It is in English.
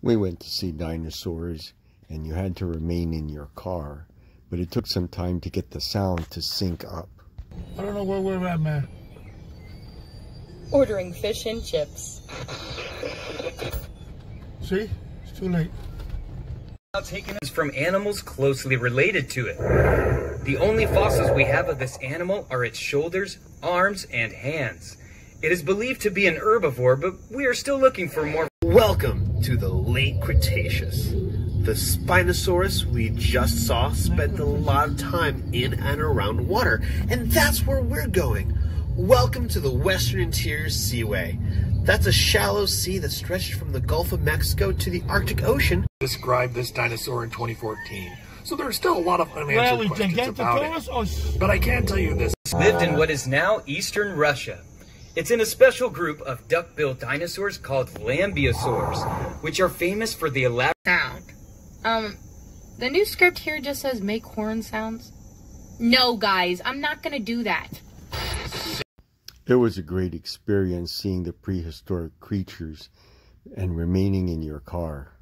We went to see dinosaurs, and you had to remain in your car, but it took some time to get the sound to sync up. I don't know where we're at, man. Ordering fish and chips. See? It's too late. Taken is from animals closely related to it. The only fossils we have of this animal are its shoulders, arms, and hands. It is believed to be an herbivore, but we are still looking for more. Welcome to the late Cretaceous. The Spinosaurus we just saw spent a lot of time in and around water, and that's where we're going. Welcome to the Western Interior Seaway. That's a shallow sea that stretched from the Gulf of Mexico to the Arctic Ocean. Described this dinosaur in 2014. So there are still a lot of unanswered Well, we questions can get the about it. or But I can tell you this. Lived in what is now eastern Russia. It's in a special group of duck-billed dinosaurs called lambeosaurs, which are famous for the elaborate Sound. Um, the new script here just says make horn sounds. No, guys, I'm not gonna do that. It was a great experience seeing the prehistoric creatures and remaining in your car.